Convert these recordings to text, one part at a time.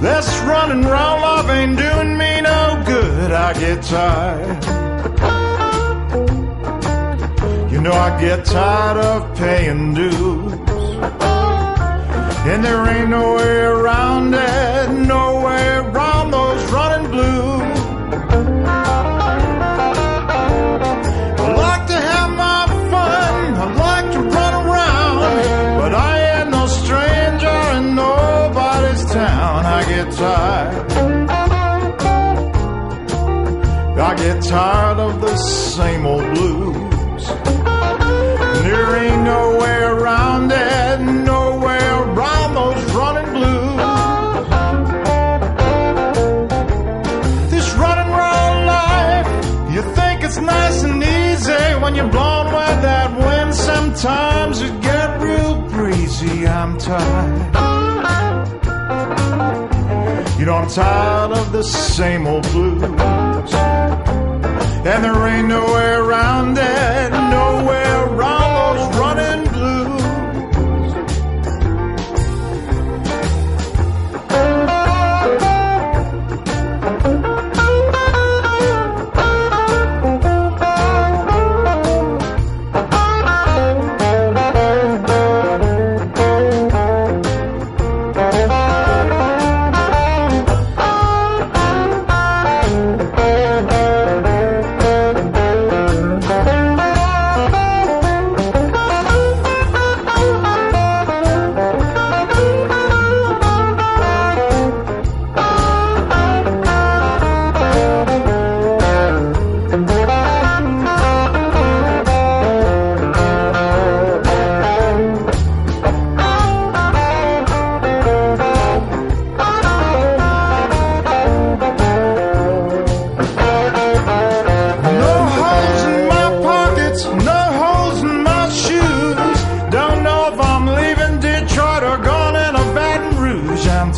This running round love ain't doing me no good. I get tired. You know, I get tired of paying dues, and there ain't no way around it. I get tired of the same old blues. There ain't no way around it, no way around those running blues. This running round life, you think it's nice and easy when you're blown by that wind. Sometimes it get real breezy. I'm tired. You know I'm tired of the same old blues. And there ain't no way around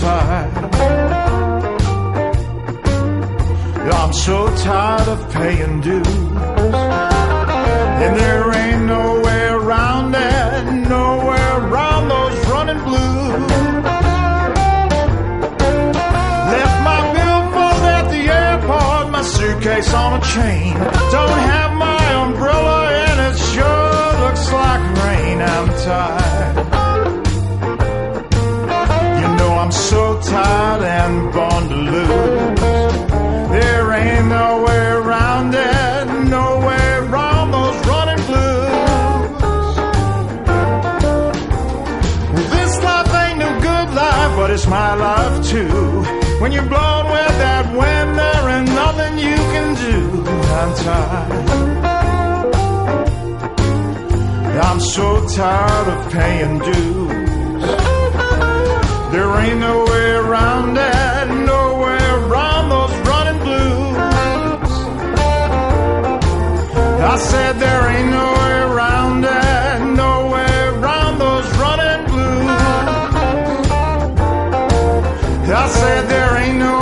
Rouge. I'm so tired of paying dues. And there ain't no way around it, nowhere around those running blues. Left my billfold at the airport, my suitcase on a chain. Don't have my umbrella and it sure looks like rain. I'm tired. Tired and born to lose. There ain't no way around it, no way around those running blues. This life ain't no good life, but it's my life too. When you're blown with that wind, there ain't nothing you can do. I'm tired. I'm so tired of paying dues. There ain't no I said there ain't no way around it, no way around those running blues. I said there ain't no